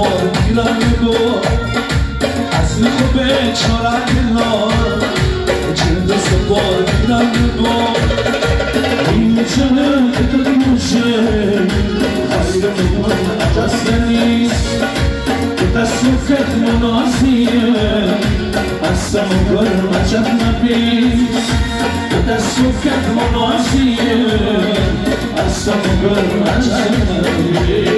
بارمیرم بگو از میخو به چارم بیلار چند سو بارمیرم بگو این چنه که تو دوشه حسن من عجسته نیست که تصوفت منازیه هستم و کارم عجب نبیش که تصوفت منازیه هستم و کارم عجب نبیش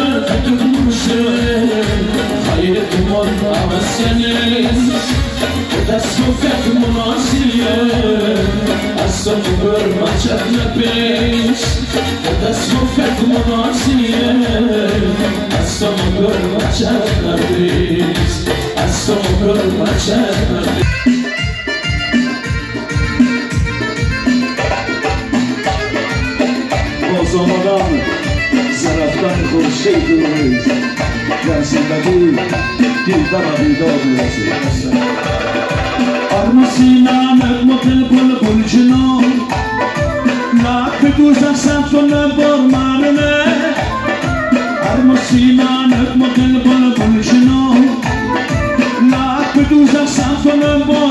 marchar na pés Das confiar como nós se é A só motor marchar na pés A O zamandan zaraftan konuşuyor durumuyuz. Dersimdeki dilden abi doğru yazıyor. Armı usaksam sona por marme Armosima motel bol bulshno Lak për usaksam sona por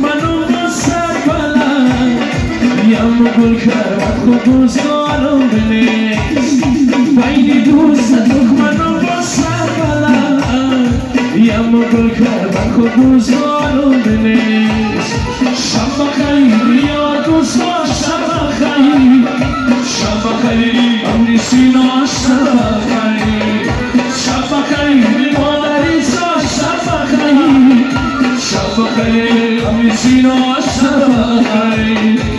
kulkar vaqtu dostlarum bile Bayni dusa dukmanu basa bala Yam